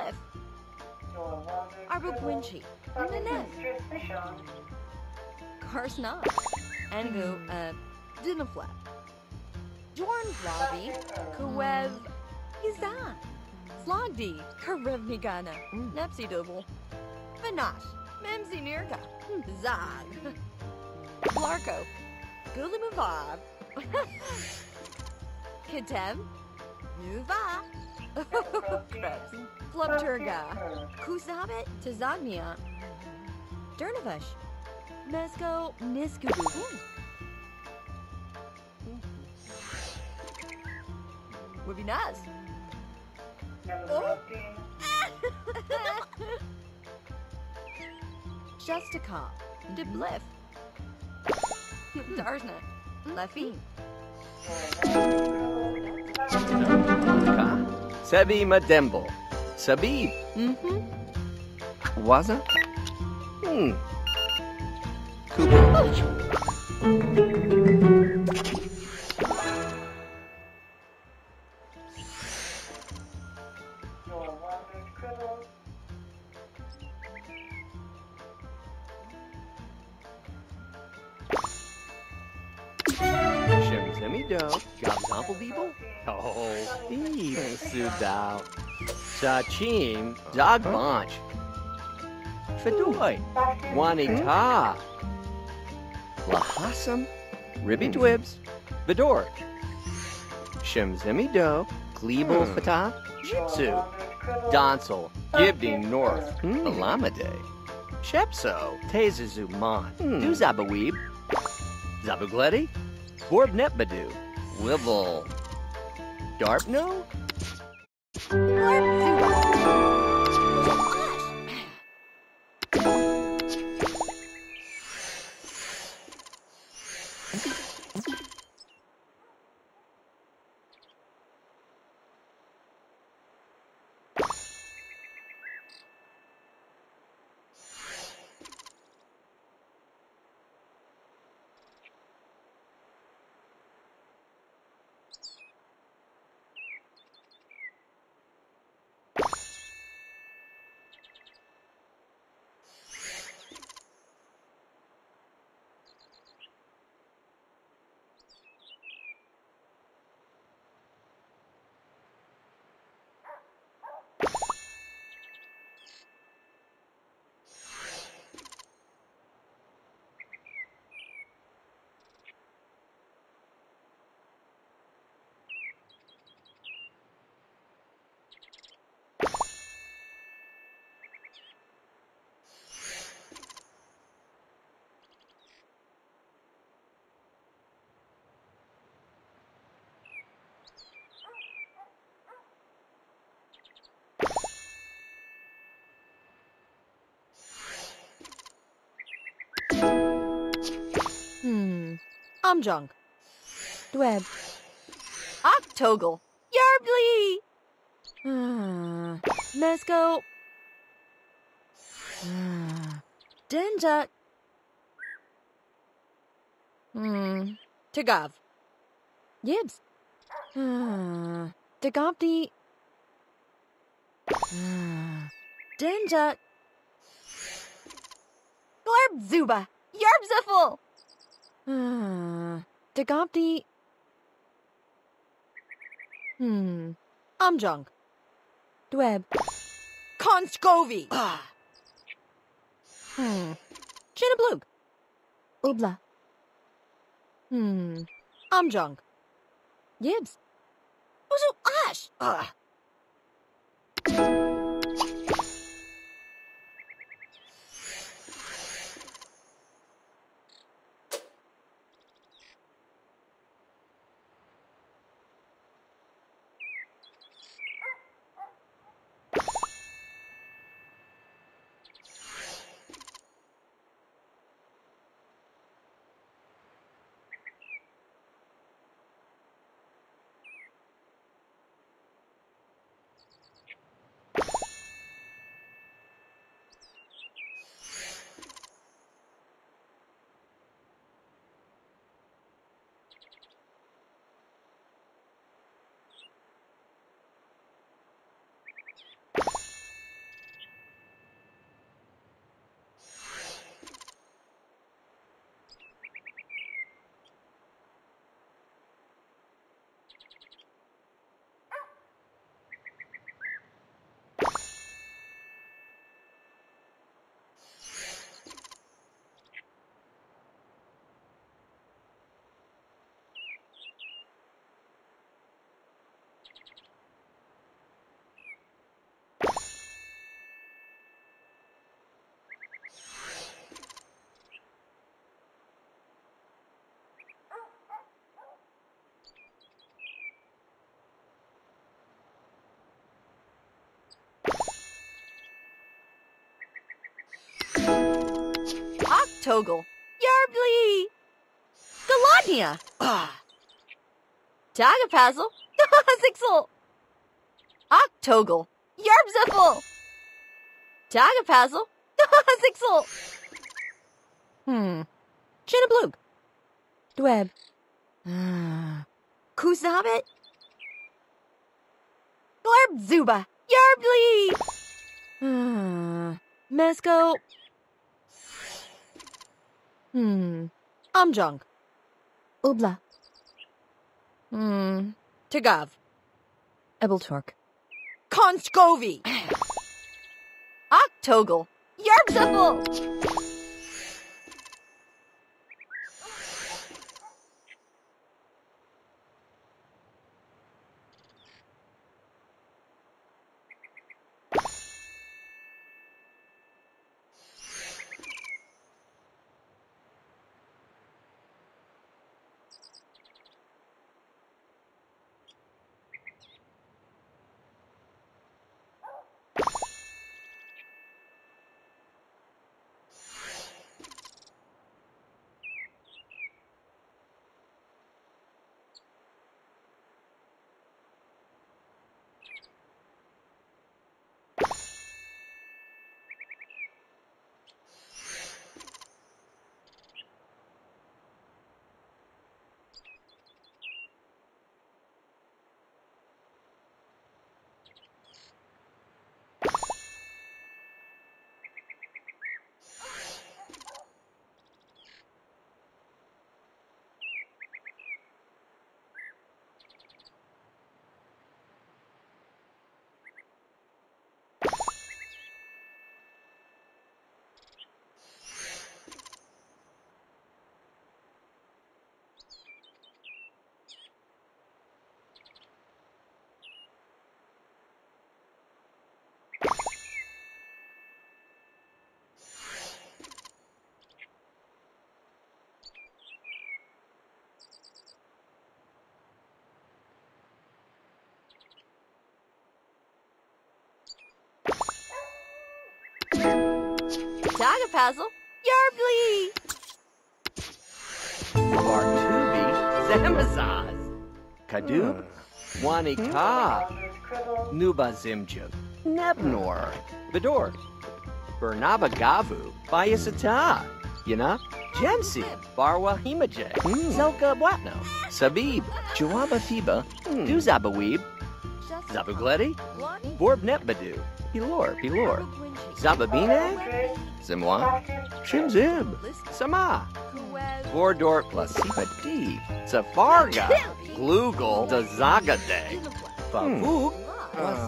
De Bliff. Your wandered Arbo cribble. Gwinchi. Nanette. Mission. Angu. Uh. Dinaflap. Jorn Vlavi. Kuev. Izan. Slogdi. Karevnigana. Nepsi Double. Vanash. Memsi Nirka. Zag. Blarko. Gulimavad. Katem. Nuva. Flubturga. Kusabit. Tazagnia. Dernavish. Mesko. Niskubu. Would be nice. Oh. Reciprocity. Justica. De Bliff. Darsna. Leffy. Sebi Madembo. Sabib. Mm-hmm. Waza? Hmm. Kubo. Sachim. Uh, Dogbonch. Fedoy. Wanita. Lahasam. Ribby hmm. Dwibs. Vidor. Shemzemi Do. Glebel hmm. Fatah. Jitsu. Donsel. Gibding North. Hmm. Alamade. Shepso. Tezazuman. Duzabaweeb. Zabugledi. Borb Netbadu. Wibble. Darpno? Hmm. Amjung. Dweb. Octogle. Yarbly! Ah. Mesko. Ah. Denja. Hmm. Tagav. Yibs. Ah. Ah. Denja. Glarb Zuba. Ah. Dagopti. Hmm. Amjung. Dweb. Konskovy. Ah. Hmm. Chinablug. Ubla. Hmm. I'm junk. Yibs. Uzu ash. Ugh. Octogal. Yarbly. Galadnia. Ah. Tagapazzle. Sixel. Octogal. Yarbziffle. Tagapazzle. Sixel. Hmm. Chinnablug. Dweb. Ah. Kuzabit. Glurb Zuba. Yarbly. Ah. Mesco. Hmm. Amjong. Ubla. Hmm. Tagav. Ebeltork. Konskovi. Octogal. Yarbziffle. Tagapazzle. Yarbly. Bartubi, Zamazaz, Kaduk, hmm. Wanika, Nuba Zimjuk, Nebnor, Vidor, Bernabagavu, Bayasata, Yana, Jensi, Barwa Himaje, hmm. Zelka Bwatno, Sabib, Juwaba Thiba, hmm. Duzabawib, Zabugledi, Borb Netbadu, Pilor, Pilor, Zababine, Zimwa, Shimzib, Sama, Vordor Plasipa D, Zafarga, Glugel, Dazagade, Favuk,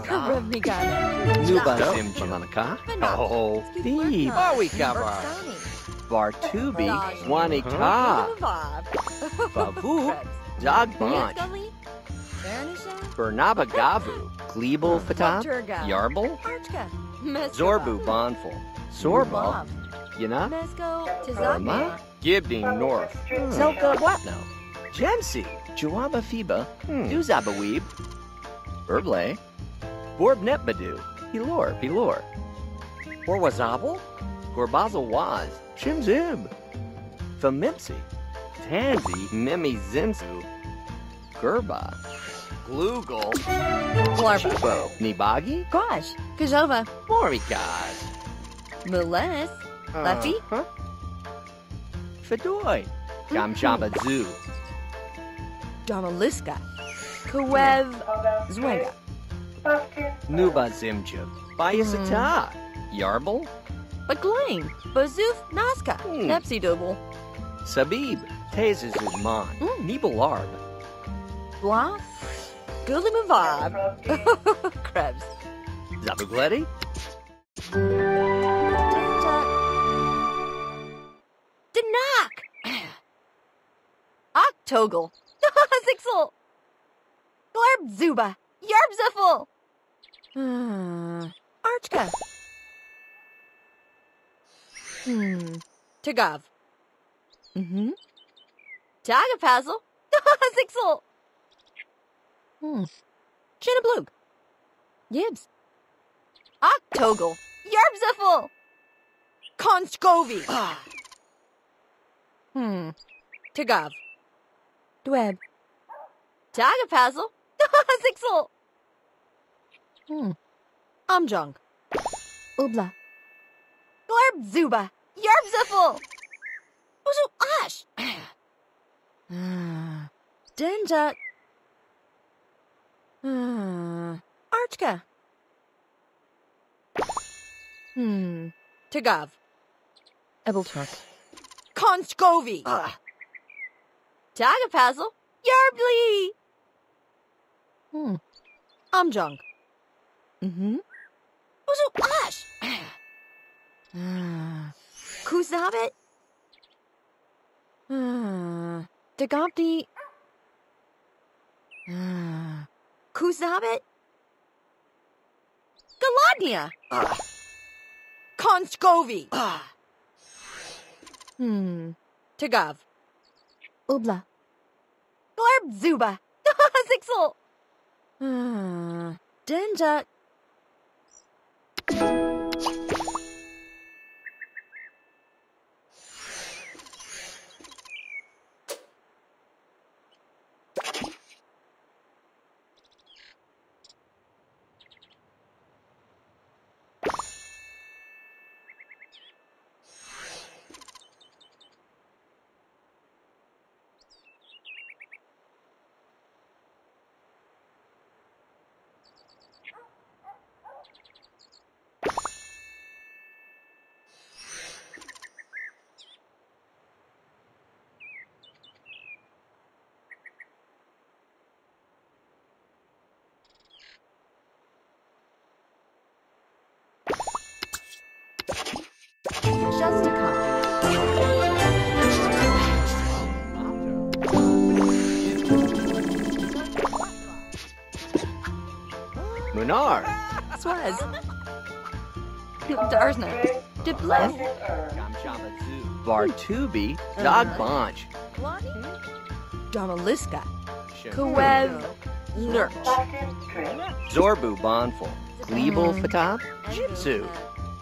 Karevnigana. Uh, Nuba Zim Jamanaka, Oh, Thebe, Bawikaba, Vartubi, Dodge. Wanika, Bob. Babu, Dogbonch, Scully. Bernisha. Bernabagavu, Glebel Fatah, Turga. Yarbel, Archka. Mesco. Zorbu Bonful, Sorbal, Bob. Yana, Mesco. Burma, Tizaka. Gibding North, hmm. Selka Watno, Jensi, Juaba Fiba, hmm. Duzabawib, Burble, Borbnetbadu, Hilor, Pilor, Orwazabal, Gorbazel Waz, Shimzib, Famipsi, Tanzi, Mimi Zinsu, Gerba, Glugel, Blarba. Nibagi, Gosh. Kajova. Morikaz, Meles. Lefty. Huh? Fedoy, Gamshaba Zoo, Domaliska. Kawev. Zwega. Nuba Zimjev, Bayasata, Yarbel, Baglain. Bazoof. Nazca. Hmm. Nepsi Double. Sabib, Tezazuzman, Mm. Nibelarb, Blah. Gulimavab. Krebs. Zabugleti, Danak. Octogal. Zixel. Glarb Zuba. Archka. Hmm. Tagav. Mm-hmm. Tagapazzle. Zixel. Hmm. Chinnablug. Yibs. Octogal. Yarbzifel. Konskovi. Hmm. Tagav. Dweb. Tagapazzle. Zixel. Hmm. Amjong. Ubla. Glarb Zuba. Yarbzifel. Uzu Ash. Ah. Ah. Archka. Hmm. Tagav. Ebeltork. Konskovi. Tagapazzle. Yarbly. Hmm. Amjong. Mm-hmm. Uzu Ash. Ah. Kuzabit. Ah. Dagopti. Ah. Kuzabit. Galadnia. Konskovi. Hmm. Tagav. Ubla. Glarb Zuba. Zixel. Ah. Denja. Swaz. Darsna. Diplev. Gamshaba Zoo, Vartubi, uh-huh. Dogbonch, Domaliska. Kawev. Lurch. Zorbu Bonful, Glebel mm-hmm. Fatah, Jitsu,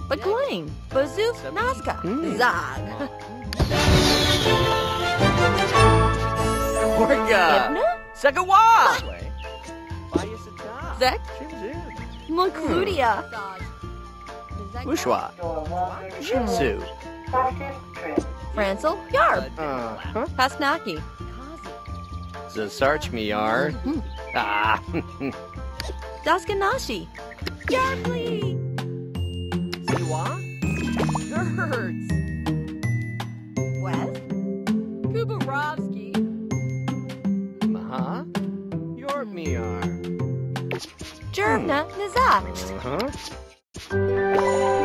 Baglain. Bazoof. Nazca. Zog. Zag. Orga, Ibna. Sagawa, Zek. Shimzib, Mokludia. Ushwa, Jitsu, Francel. Yarb. uh-huh, Pasnaki. Zasarchmiar, ah, Daskanashi. Yardley. Siwa. Jervna. Nizak. uh-huh,